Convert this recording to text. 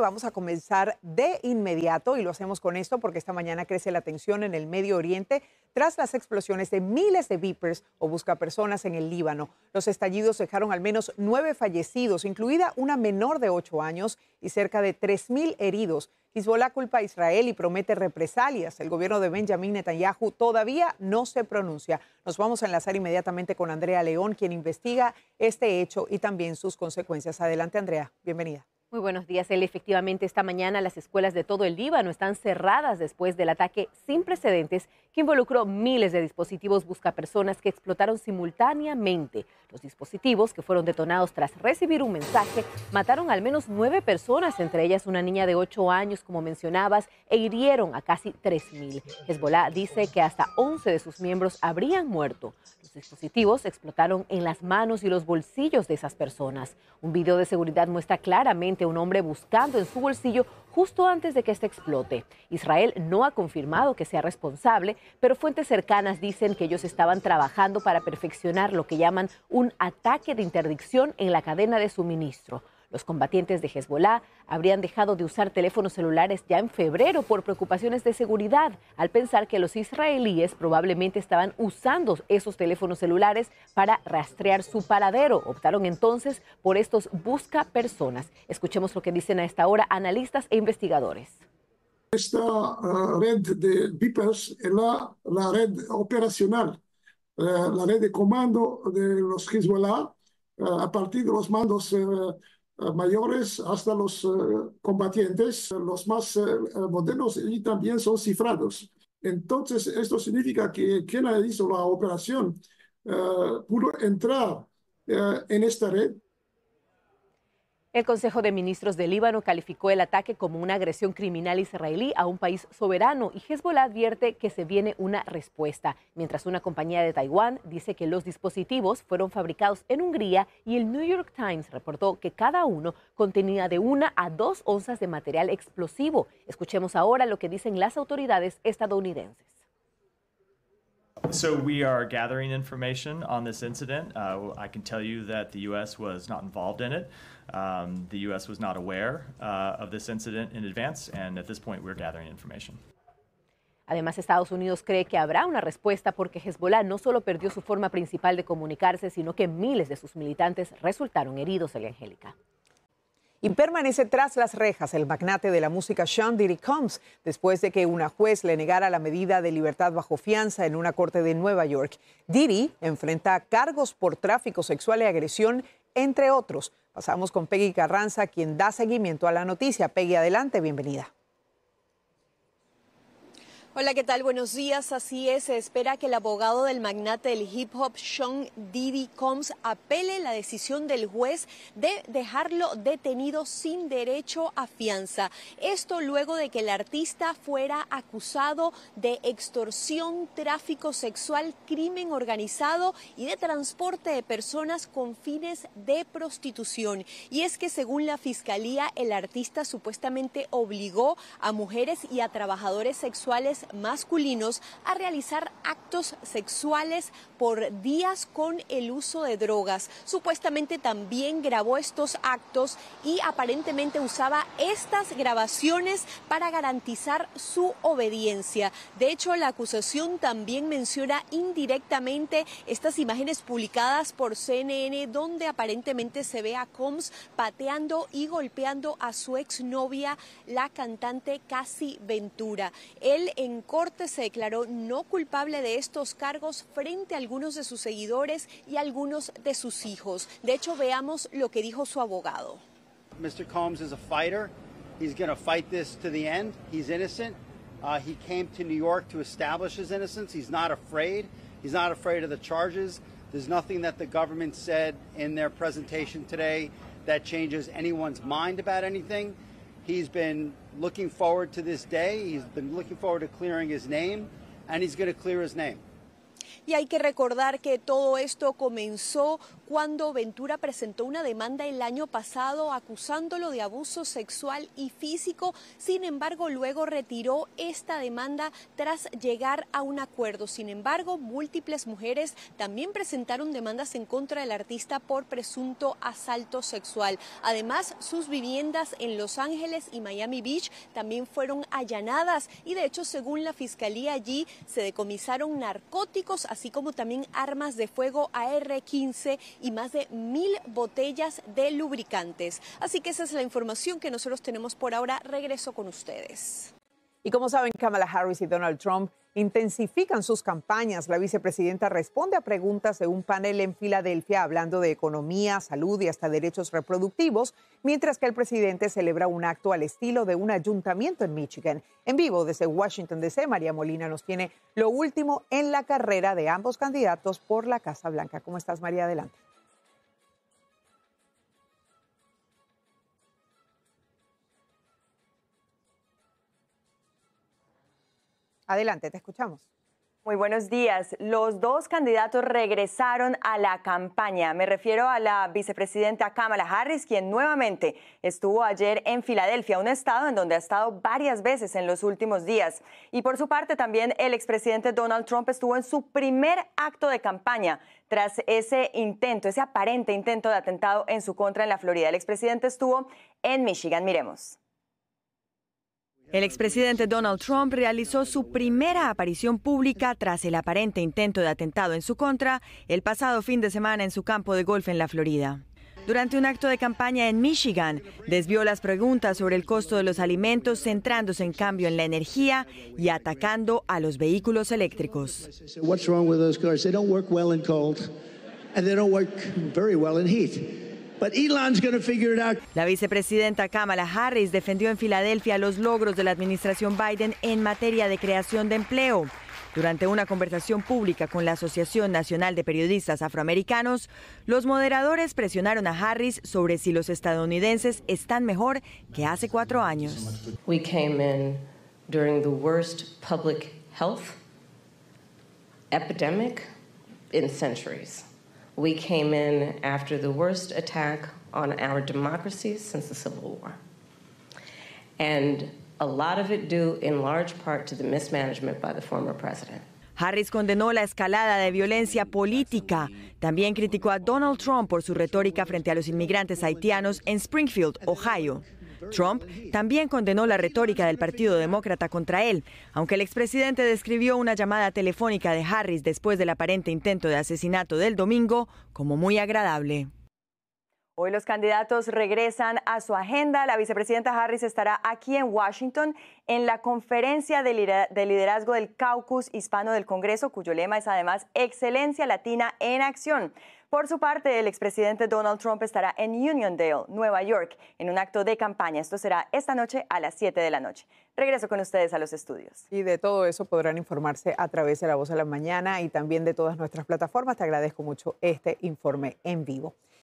vamos a comenzar de inmediato y lo hacemos con esto porque esta mañana crece la tensión en el Medio Oriente tras las explosiones de miles de Vipers o buscapersonas en el Líbano. Los estallidos dejaron al menos nueve fallecidos, incluida una menor de ocho años y cerca de 3.000 heridos. Hezbollah culpa a Israel y promete represalias. El gobierno de Benjamin Netanyahu todavía no se pronuncia. Nos vamos a enlazar inmediatamente con Andrea León, quien investiga este hecho y también sus consecuencias. Adelante, Andrea. Bienvenida. Muy buenos días. Él efectivamente esta mañana las escuelas de todo el Líbano están cerradas después del ataque sin precedentes que involucró miles de dispositivos buscapersonas que explotaron simultáneamente. Los dispositivos, que fueron detonados tras recibir un mensaje, mataron al menos nueve personas, entre ellas una niña de ocho años, como mencionabas, e hirieron a casi 3.000. Hezbollah dice que hasta 11 de sus miembros habrían muerto. Los dispositivos explotaron en las manos y los bolsillos de esas personas. Un video de seguridad muestra claramente un hombre buscando en su bolsillo justo antes de que este explote. Israel no ha confirmado que sea responsable, pero fuentes cercanas dicen que ellos estaban trabajando para perfeccionar lo que llaman un ataque de interdicción en la cadena de suministro. Los combatientes de Hezbollah habrían dejado de usar teléfonos celulares ya en febrero por preocupaciones de seguridad, al pensar que los israelíes probablemente estaban usando esos teléfonos celulares para rastrear su paradero. Optaron entonces por estos busca personas. Escuchemos lo que dicen a esta hora analistas e investigadores. Esta uh, red de Vipers es la, red operacional, uh, la red de comando de los Hezbollah uh, a partir de los mandos eh, mayores hasta los eh, combatientes, los más eh, modernos y también son cifrados. Entonces, esto significa que quien hizo la operación pudo entrar en esta red el Consejo de Ministros de Líbano calificó el ataque como una agresión criminal israelí a un país soberano y Hezbollah advierte que se viene una respuesta, mientras una compañía de Taiwán dice que los dispositivos fueron fabricados en Hungría y el New York Times reportó que cada uno contenía de una a dos onzas de material explosivo. Escuchemos ahora lo que dicen las autoridades estadounidenses. So we are gathering information on this incident. Uh, I can tell you that the U.S. was not involved in it. Um, the U.S. was not aware uh, of this incident in advance, and at this point, we're gathering information. Además, Estados Unidos cree que habrá una respuesta porque Hezbollah no solo perdió su forma principal de comunicarse, sino que miles de sus militantes resultaron heridos, Elia Angélica. Y permanece tras las rejas el magnate de la música Sean Diddy Combs después de que una juez le negara la medida de libertad bajo fianza en una corte de Nueva York. Diddy enfrenta cargos por tráfico sexual y agresión, entre otros. Pasamos con Peggy Carranza, quien da seguimiento a la noticia. Peggy, adelante, bienvenida. Hola, ¿qué tal? Buenos días. Así es, se espera que el abogado del magnate del hip hop, Sean Diddy Combs, apele la decisión del juez de dejarlo detenido sin derecho a fianza. Esto luego de que el artista fuera acusado de extorsión, tráfico sexual, crimen organizado y de transporte de personas con fines de prostitución. Y es que según la fiscalía, el artista supuestamente obligó a mujeres y a trabajadores sexuales masculinos a realizar actos sexuales por días con el uso de drogas. Supuestamente también grabó estos actos y aparentemente usaba estas grabaciones para garantizar su obediencia. De hecho, la acusación también menciona indirectamente estas imágenes publicadas por CNN donde aparentemente se ve a Combs pateando y golpeando a su exnovia, la cantante Cassie Ventura. Él en en corte se declaró no culpable de estos cargos frente a algunos de sus seguidores y algunos de sus hijos. De hecho, veamos lo que dijo su abogado. Mr. Combs is a fighter. He's going to fight this to the end. He's innocent. Uh, he came to New York to establish his innocence. He's not afraid. He's not afraid of the charges. There's nothing that the government said in their presentation today that changes anyone's mind about anything. He's been looking forward to this day. He's been looking forward to clearing his name, and he's going to clear his name. Y hay que recordar que todo esto comenzó cuando Ventura presentó una demanda el año pasado acusándolo de abuso sexual y físico. Sin embargo, luego retiró esta demanda tras llegar a un acuerdo. Sin embargo, múltiples mujeres también presentaron demandas en contra del artista por presunto asalto sexual. Además, sus viviendas en Los Ángeles y Miami Beach también fueron allanadas y de hecho, según la fiscalía allí, se decomisaron narcóticos, así como también armas de fuego AR-15 y más de mil botellas de lubricantes. Así que esa es la información que nosotros tenemos por ahora. Regreso con ustedes. Y como saben, Kamala Harris y Donald Trump intensifican sus campañas. La vicepresidenta responde a preguntas de un panel en Filadelfia hablando de economía, salud y hasta derechos reproductivos, mientras que el presidente celebra un acto al estilo de un ayuntamiento en Michigan. En vivo desde Washington DC, María Molina nos tiene lo último en la carrera de ambos candidatos por la Casa Blanca. ¿Cómo estás, María? Adelante. Adelante, te escuchamos. Muy buenos días. Los dos candidatos regresaron a la campaña. Me refiero a la vicepresidenta Kamala Harris, quien nuevamente estuvo ayer en Filadelfia, un estado en donde ha estado varias veces en los últimos días. Y por su parte también el expresidente Donald Trump estuvo en su primer acto de campaña tras ese intento, ese aparente intento de atentado en su contra en la Florida. El expresidente estuvo en Michigan. Miremos. El expresidente Donald Trump realizó su primera aparición pública tras el aparente intento de atentado en su contra el pasado fin de semana en su campo de golf en la Florida. Durante un acto de campaña en Michigan, desvió las preguntas sobre el costo de los alimentos, centrándose en cambio en la energía y atacando a los vehículos eléctricos. La vicepresidenta Kamala Harris defendió en Filadelfia los logros de la administración Biden en materia de creación de empleo. Durante una conversación pública con la Asociación Nacional de Periodistas Afroamericanos, los moderadores presionaron a Harris sobre si los estadounidenses están mejor que hace cuatro años. We came in during the worst public health epidemic in centuries. We came in after the worst attack on our democracy since the Civil War. And a lot of it due in large part to the mismanagement by the former president. Harris condenó la escalada de violencia política. También criticó a Donald Trump por su retórica frente a los inmigrantes haitianos en Springfield, Ohio. Trump también condenó la retórica del Partido Demócrata contra él, aunque el expresidente describió una llamada telefónica de Harris después del aparente intento de asesinato del domingo como muy agradable. Hoy los candidatos regresan a su agenda. La vicepresidenta Harris estará aquí en Washington en la conferencia de liderazgo del Caucus Hispano del Congreso, cuyo lema es además Excelencia Latina en Acción. Por su parte, el expresidente Donald Trump estará en Uniondale, Nueva York, en un acto de campaña. Esto será esta noche a las 7 de la noche. Regreso con ustedes a los estudios. Y de todo eso podrán informarse a través de La Voz de la Mañana y también de todas nuestras plataformas. Te agradezco mucho este informe en vivo.